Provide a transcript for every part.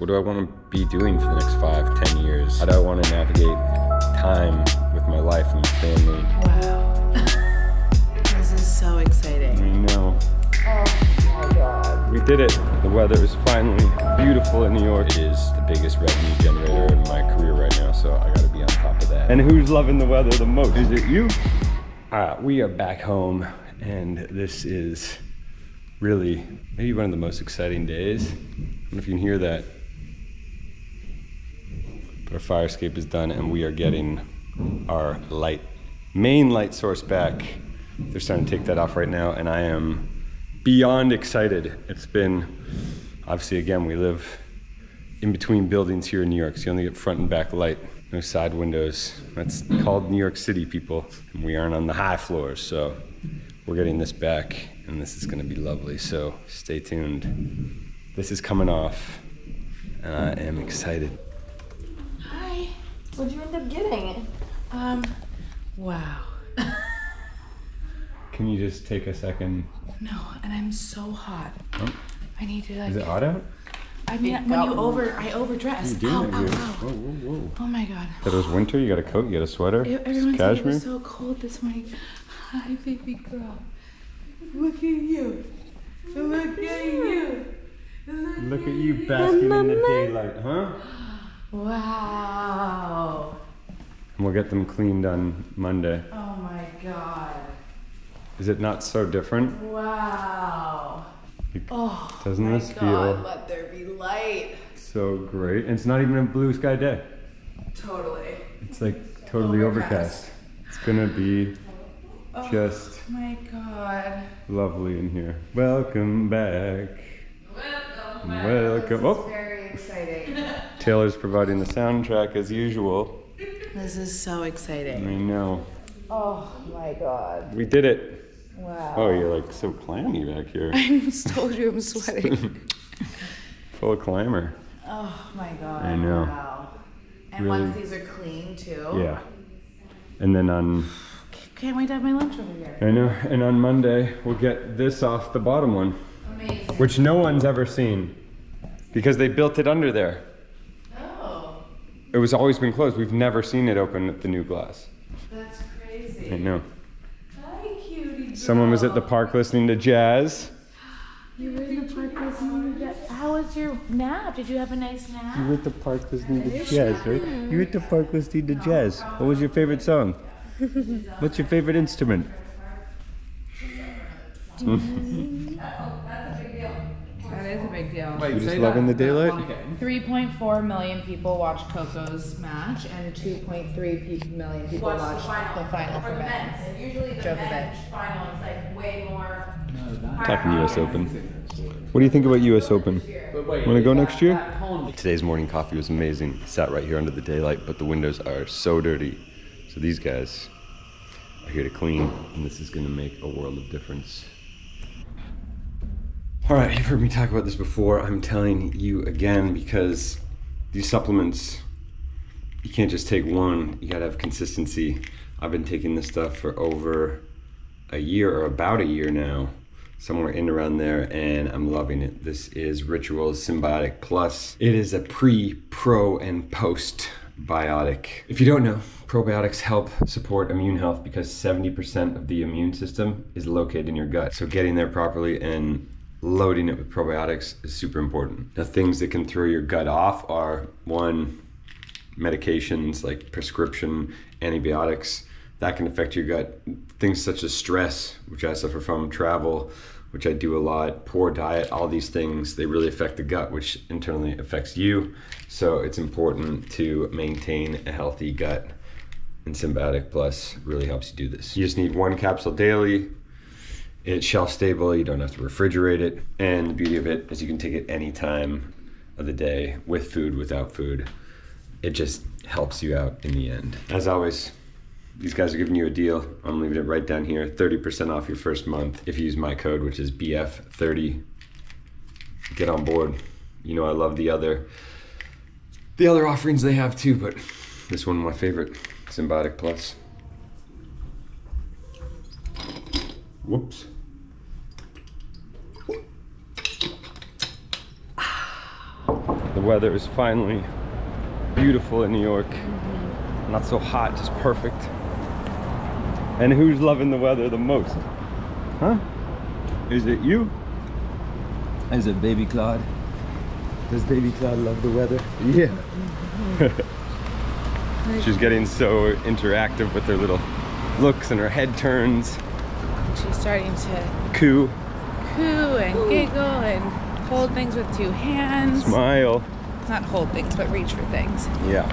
What do I want to be doing for the next five, ten years? How do I want to navigate time with my life and my family? Wow. this is so exciting. I know. Oh my god. We did it. The weather is finally beautiful in New York. It is the biggest revenue generator in my career right now, so I gotta be on top of that. And who's loving the weather the most? Is it you? Uh, we are back home, and this is really maybe one of the most exciting days. I don't know if you can hear that. But our fire escape is done, and we are getting our light, main light source back. They're starting to take that off right now, and I am beyond excited. It's been obviously again we live in between buildings here in New York, so you only get front and back light, no side windows. That's called New York City, people. And we aren't on the high floors, so we're getting this back, and this is going to be lovely. So stay tuned. This is coming off, and I am excited. Hi. What'd you end up getting? Um, wow. Can you just take a second? No, and I'm so hot. Oh. I need to like. Is it hot out? I mean, when you over, I overdress. What are you Ow, ow, ow. Whoa, whoa, whoa. Oh my god. That was winter. You got a coat. You got a sweater. Everyone said it Cashmere. was so cold this morning. Hi, baby girl. Look at you. Look at you. Look at you basking in the daylight, huh? Wow. And we'll get them cleaned on Monday. Oh my god. Is it not so different? Wow. Oh. Doesn't my this god, feel Let there be light. so great? And it's not even a blue sky day. Totally. It's like totally overcast. Overcast. It's gonna be oh just Oh my god. lovely in here. Welcome back. Welcome. Oh, Very exciting. Taylor's providing the soundtrack as usual. this is so exciting. I know. Oh my god. We did it. Wow. Oh, you're like so clammy back here. I just told you I'm sweating. Full of clamor. oh my god. I know. Wow. And Really- once these are clean too. Yeah. And then on Can't wait to have my lunch over here. I know. And on Monday, we'll get this off the bottom one, Amazing. which no one's ever seen because they built it under there. Oh, It was always been closed. We've never seen it open at the new glass. that's crazy. I know. Hi, cutie. Someone was at the park listening to jazz. You were in the park listening to jazz. How was your nap? Did you have a nice nap? You were at the park listening to jazz, right? You were at the park listening to jazz. What was your favorite song? What's your favorite instrument? Mm-hmm. That is a big deal. You just loving the daylight? 3.4 million people watched Coco's match, and 2.3 pe- million people watched the final for men's. And usually the Djokovic. men's final is like way more. Talking U.S. Open. What do you think about U.S. Open? Want to go next year? Today's morning coffee was amazing. Sat right here under the daylight, but the windows are so dirty. So these guys are here to clean, and this is going to make a world of difference. All right, you've heard me talk about this before. I'm telling you again because these supplements, you can't just take one. You gotta have consistency. I've been taking this stuff for over a year or about a year now, somewhere in around there, and I'm loving it. This is Rituals Synbiotic Plus. It is a pre, pro, and post biotic. If you don't know, probiotics help support immune health because 70% of the immune system is located in your gut. So getting there properly and loading it with probiotics is super important. The things that can throw your gut off are one, medications like prescription antibiotics that can affect your gut. Things such as stress which i suffer from travel which i do a lot poor diet all these things they really affect the gut which internally affects you. So it's important to maintain a healthy gut. And synbiotic plus really helps you do this. You just need one capsule daily it's shelf stable you don't have to refrigerate it and the beauty of it is you can take it any time of the day with food without food it just helps you out in the end. As always, these guys are giving you a deal. I'm leaving it right down here 30% off your first month if you use my code, which is BF30. Get on board. You know, I love the other. The other offerings they have too, but this one my favorite Synbiotic Plus. Whoops. The The weather is finally beautiful in New York. Mm-hmm. Not so hot, just perfect. And who's loving the weather the most? Huh? Is it you? Is it baby Claude? Does baby Claude love the weather? Yeah. Mm-hmm. She's getting so interactive with her little looks and her head turns. She's starting to Coo, coo and giggle and hold things with two hands. smile. Not hold things, but reach for things. Yeah.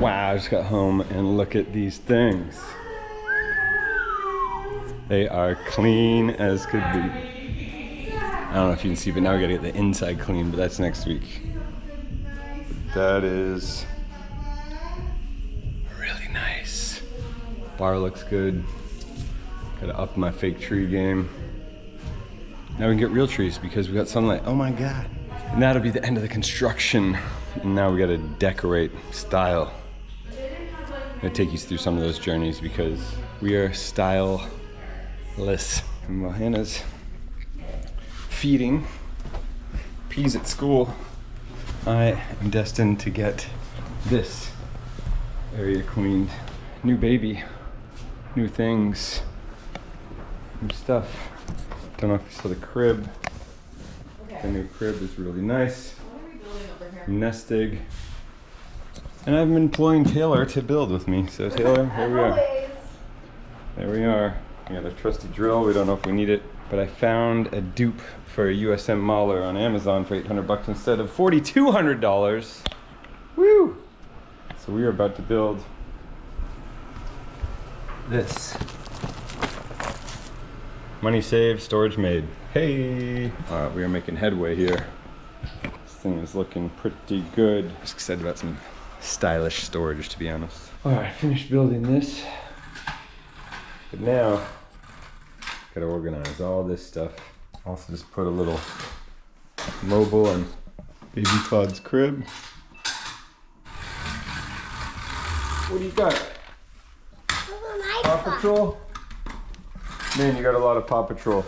Wow, I just got home and look at these things. They are clean as could be. I don't know if you can see, but now we gotta get the inside clean, but that's next week. That is really nice. Bar looks good. Gotta up my fake tree game. Now we can get real trees because we got sunlight. Oh my god. And that'll be the end of the construction. And now we gotta decorate style. I'm gonna take you through some of those journeys because we are styleless. And while Hannah's feeding peas at school, I am destined to get this area cleaned. New baby, new things, new stuff. Don't know if you saw the crib. The new crib is really nice. Nest. And I've been employing Taylor to build with me. So Taylor, here we are. There we are. We got a trusty drill. We don't know if we need it, but I found a dupe for a USM Mahler on Amazon for 800 bucks instead of $4,200. Woo! So we are about to build this. Money saved, storage made. Hey! All right, we are making headway here. This thing is looking pretty good. Just excited about some stylish storage, to be honest. All right, finished building this. But now, gotta organize all this stuff. Also, just put a little mobile and baby Claude's crib. What do you got? Paw Patrol? Man, you got a lot of Paw Patrol.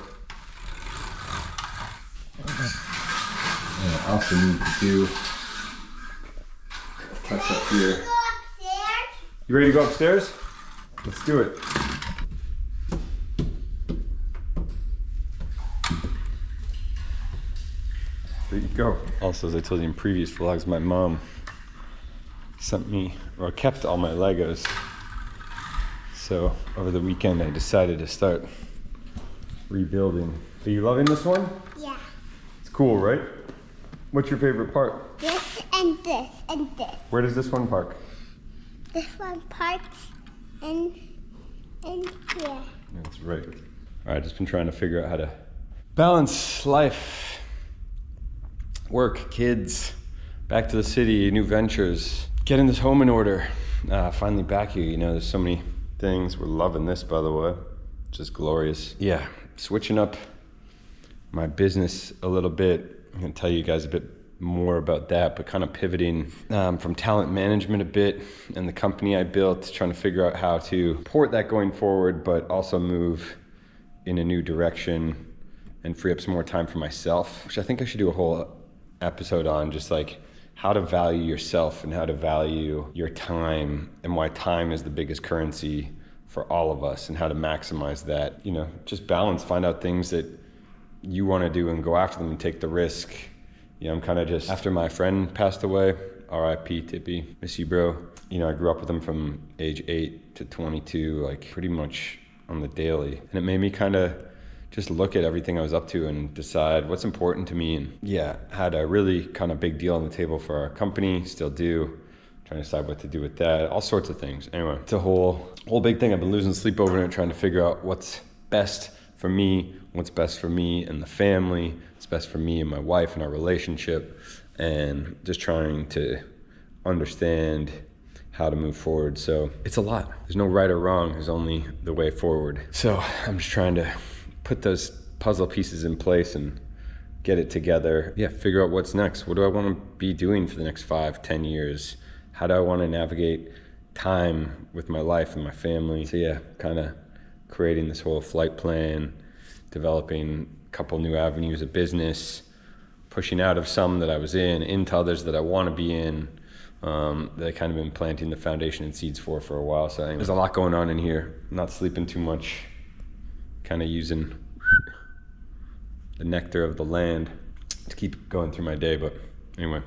I also need to do touch up here. You ready to go upstairs? Let's do it. There you go. Also, as I told you in previous vlogs, my mom sent me, or kept all my Legos. So over the weekend, I decided to start rebuilding. Are you loving this one? Yeah. It's cool, right? What's your favorite part? This and this and this. Where does this one park? This one parts in in here. That's right. All right, just been trying to figure out how to balance life, work, kids, back to the city, new ventures, getting this home in order. Uh, finally back here, you know, there's so many things. We're loving this, by the way. Just glorious. Yeah, switching up my business a little bit. I'm gonna tell you guys a bit more about that, but kind of pivoting um, from talent management a bit and the company I built, trying to figure out how to port that going forward, but also move in a new direction and free up some more time for myself, which I think I should do a whole episode on just like how to value yourself and how to value your time and why time is the biggest currency for all of us and how to maximize that. You know, just balance, find out things that you want to do and go after them and take the risk. You know, I'm kind of just after my friend passed away, R.I.P. Tippy, miss you, bro. You know, I grew up with him from age eight to 22, like pretty much on the daily, and it made me kind of just look at everything I was up to and decide what's important to me. And yeah, had a really kind of big deal on the table for our company, still do. Trying to decide what to do with that, all sorts of things. Anyway, it's a whole whole big thing. I've been losing sleep over it, trying to figure out what's best for me, what's best for me and the family, what's best for me and my wife and our relationship, and just trying to understand how to move forward. So it's a lot. There's no right or wrong. There's only the way forward. So I'm just trying to put those puzzle pieces in place and get it together. Yeah, figure out what's next. What do I want to be doing for the next five, ten years? How do I want to navigate time with my life and my family? So yeah, kind of creating this whole flight plan, developing a couple new avenues of business, pushing out of some that I was in, into others that I want to be in. Um, that I kind of been planting the foundation and seeds for for a while. So there's a lot going on in here. not sleeping too much. Kind of using the nectar of the land to keep going through my day. But anyway,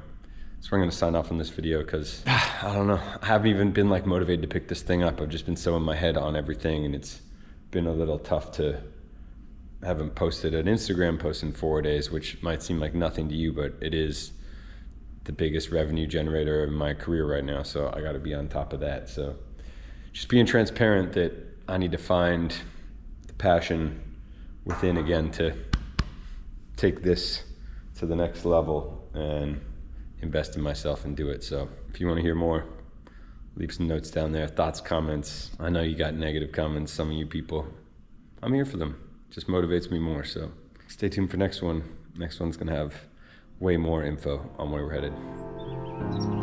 so I'm gonna sign off on this video because I don't know. I haven't even been like motivated to pick this thing up. I've just been so in my head on everything, and it's been a little tough to. Haven't posted an Instagram post in four days, which might seem like nothing to you, but it is the biggest revenue generator in my career right now. So I got to be on top of that. So just being transparent that I need to find the passion within again to take this to the next level and invest in myself and do it. So if you want to hear more, leave some notes down there, thoughts, comments. I know you got negative comments, some of you people. I'm here for them. Just motivates me more. So stay tuned for next one. Next one's gonna have way more info on where we're headed.